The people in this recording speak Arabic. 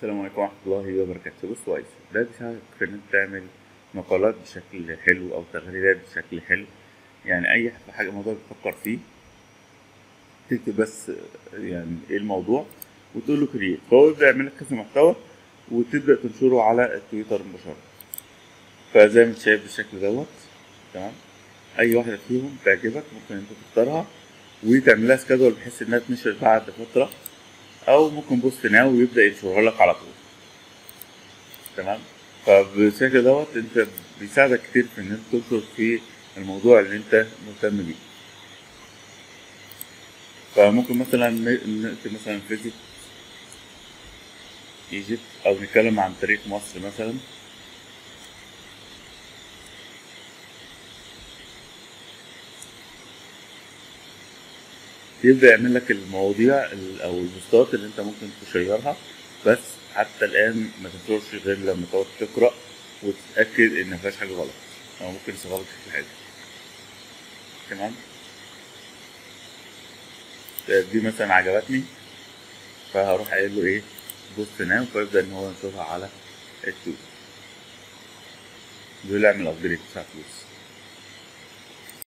السلام عليكم ورحمة الله وبركاته. بص كويس ده بيساعدك في أنت تعمل مقالات بشكل حلو أو تغريدات بشكل حلو. يعني أي حاجة موضوع بتفكر فيه تكتب بس يعني إيه الموضوع وتقول له create فهو يبدأ يعمل لك كذا محتوى وتبدأ تنشره على التويتر مباشرة. فزي ما أنت شايف بالشكل دوت تمام؟ أي واحدة فيهم تعجبك ممكن أنت تختارها وتعمل لها schedule بحيث إنها تنشر بعد فترة. أو ممكن post now ويبدأ ينشرها لك على طول. تمام؟ فبالشكل دوت أنت بيساعدك كتير في إن أنت تنشر في الموضوع اللي أنت مهتم بيه. فممكن مثلا نكتب مثلا visit Egypt أو نتكلم عن تاريخ مصر مثلا. يبدأ يعمل لك المواضيع ال- أو ال posts اللي أنت ممكن share ها بس حتى الآن ما تنشرش غير لما تقعد تقرأ وتتأكد إن مفيهاش حاجة غلط أو ممكن يصغرك في حاجة تمام؟ دي مثلا عجبتني فهروح قايل له إيه؟ post now فيبدأ إن هو ينشرها على التويتر بيقول اعمل upgrade بتاع فلوس.